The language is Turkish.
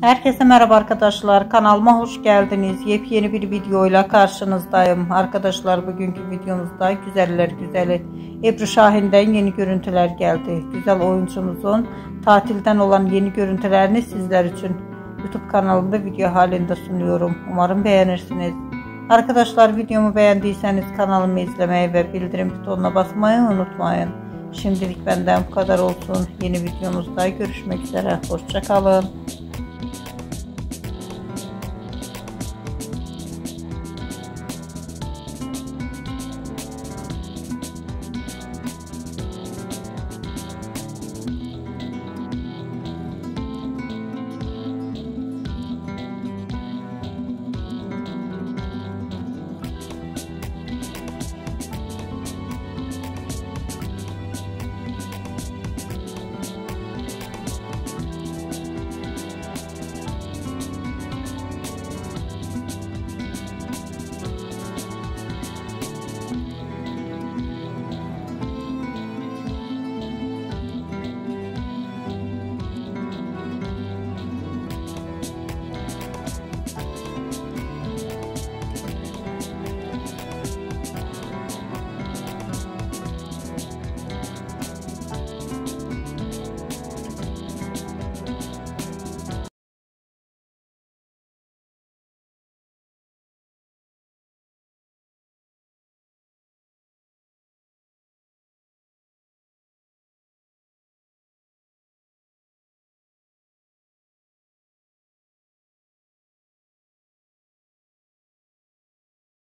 Herkese merhaba arkadaşlar. Kanalıma hoş geldiniz. Yepyeni bir videoyla karşınızdayım. Arkadaşlar bugünkü videomuzda güzeller güzeli Ebru Şahin'den yeni görüntüler geldi. Güzel oyuncumuzun tatilden olan yeni görüntülerini sizler için YouTube kanalımda video halinde sunuyorum. Umarım beğenirsiniz. Arkadaşlar videomu beğendiyseniz kanalımı izlemeyi ve bildirim butonuna basmayı unutmayın. Şimdilik benden bu kadar olsun. Yeni videomuzda görüşmek üzere. Hoşçakalın.